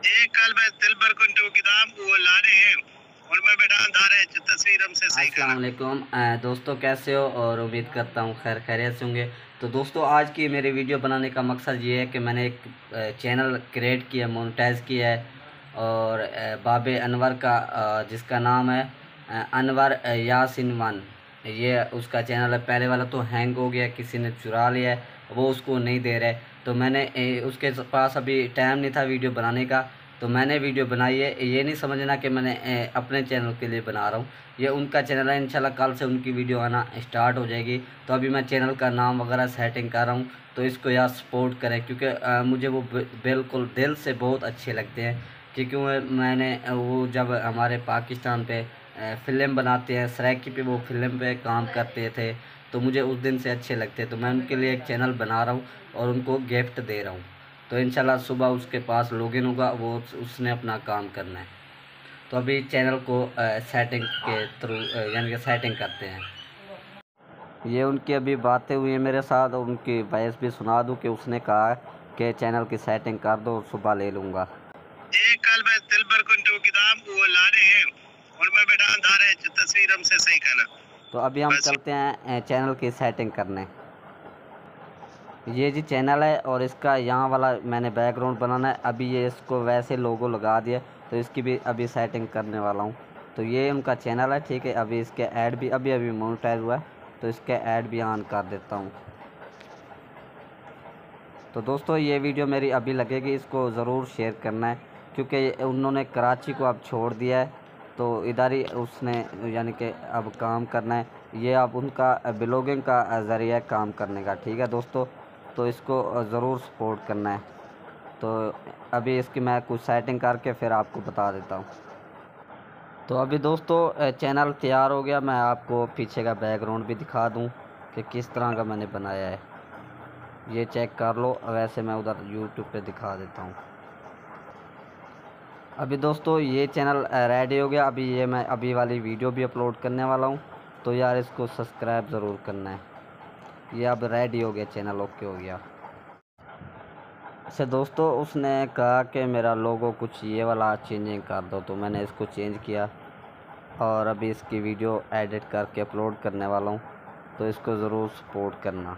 ये कल मैं दिलबर को किताब वो ला रहे और मैं बैठा अंधा रहे तस्वीर हमसे सही अस्सलाम दोस्तों, कैसे हो? और उम्मीद करता हूँ खैर, खैरियत से होंगे। तो दोस्तों, आज की मेरी वीडियो बनाने का मकसद ये है कि मैंने एक चैनल क्रिएट किया है मोनिटाइज किया है। और बाबे अनवर का जिसका नाम है अनवर यासिन वन। ये उसका चैनल है। पहले वाला तो हैंग हो गया, किसी ने चुरा लिया वो उसको नहीं दे रहे। तो मैंने उसके पास अभी टाइम नहीं था वीडियो बनाने का तो मैंने वीडियो बनाई है। ये नहीं समझना कि मैंने अपने चैनल के लिए बना रहा हूँ। ये उनका चैनल है, इंशाल्लाह कल से उनकी वीडियो आना स्टार्ट हो जाएगी। तो अभी मैं चैनल का नाम वगैरह सेटिंग कर रहा हूँ तो इसको यार सपोर्ट करें, क्योंकि मुझे वो बिल्कुल दिल से बहुत अच्छे लगते हैं क्योंकि मैंने वो जब हमारे पाकिस्तान पर फ़िल्म बनाते हैं सराकी पे वो फ़िल्म पे काम करते थे तो मुझे उस दिन से अच्छे लगते हैं। तो मैं उनके लिए एक चैनल बना रहा हूँ और उनको गिफ्ट दे रहा हूँ। तो इंशाल्लाह सुबह उसके पास लॉगिन होगा, वो उसने अपना काम करना है। तो अभी चैनल को सेटिंग के थ्रू यानी कि सेटिंग करते हैं। ये उनकी अभी बातें हुई हैं मेरे साथ और उनकी वॉइस भी सुना दूँ कि उसने कहा कि चैनल की सेटिंग कर दो सुबह ले लूँगा। तस्वीर हमसे सही तो अभी हम चलते हैं चैनल की सेटिंग करने। ये जी चैनल है और इसका यहाँ वाला मैंने बैकग्राउंड बनाना है। अभी ये इसको वैसे लोगो लगा दिया तो इसकी भी अभी सेटिंग करने वाला हूँ। तो ये उनका चैनल है ठीक है। अभी इसके ऐड भी अभी अभी मोनेटाइज हुआ है तो इसके ऐड भी ऑन कर देता हूँ। तो दोस्तों ये वीडियो मेरी अभी लगेगी इसको ज़रूर शेयर करना है क्योंकि उन्होंने कराची को अब छोड़ दिया है। तो इधर ही उसने, यानी कि अब काम करना है। ये अब उनका ब्लॉगिंग का ज़रिया काम करने का, ठीक है दोस्तों? तो इसको ज़रूर सपोर्ट करना है। तो अभी इसकी मैं कुछ सेटिंग करके फिर आपको बता देता हूँ। तो अभी दोस्तों चैनल तैयार हो गया। मैं आपको पीछे का बैकग्राउंड भी दिखा दूँ कि किस तरह का मैंने बनाया है। ये चेक कर लो। वैसे मैं उधर यूट्यूब पे दिखा देता हूँ। अभी दोस्तों ये चैनल रेडी हो गया। अभी ये मैं अभी वाली वीडियो भी अपलोड करने वाला हूँ। तो यार इसको सब्सक्राइब ज़रूर करना है। ये अब रेडी हो गया, चैनल ओके हो गया। अच्छा दोस्तों, उसने कहा कि मेरा लोगो कुछ ये वाला चेंजिंग कर दो तो मैंने इसको चेंज किया और अभी इसकी वीडियो एडिट करके अपलोड करने वाला हूँ। तो इसको ज़रूर सपोर्ट करना।